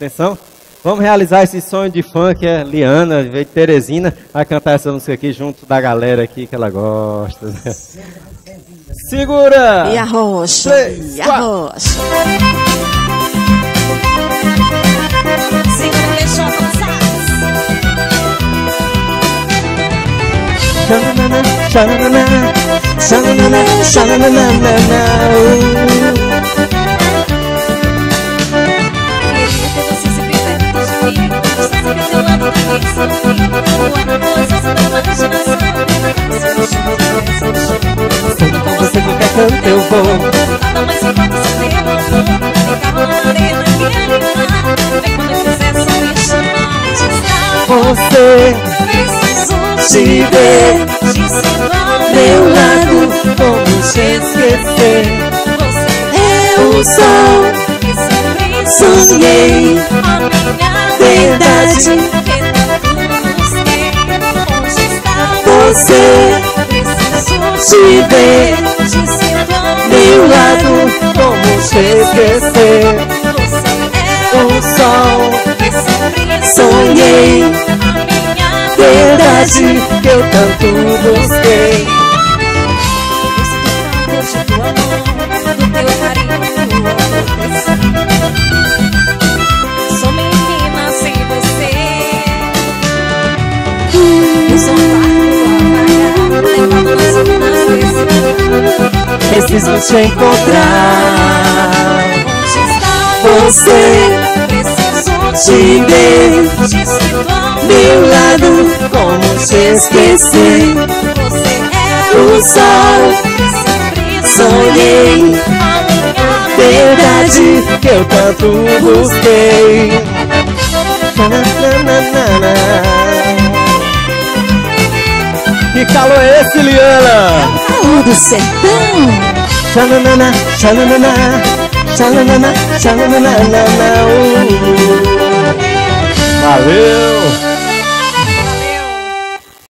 Atenção. Vamos realizar esse sonho de funk. É Liana, veio de Teresina, vai cantar essa música aqui junto da galera aqui que ela gosta. né? Segura! E a rocha, Três, e a rocha. Segura avançar. Xananana, xananana, xananana, xananana. Canto eu vou. Importa se naquele lugar. Vem quando eu quiser só me chamar. Você te ver meu lado, como te esquecer? Você o sol, que sempre sonhei, a verdade. Onde está Você Preciso te ver segurar. meu lado, como te esquecer? O sol, que sempre sonhei, a minha verdade que eu tanto busquei. Preciso te encontrar. Você te ver meu lado, como te esquecer? Você é O sol, sonhei, verdade que eu tanto busquei. Que calor é esse, Liana? Calor do sertão. Xananana, xananana, xananana, xananana, xananana. Valeu!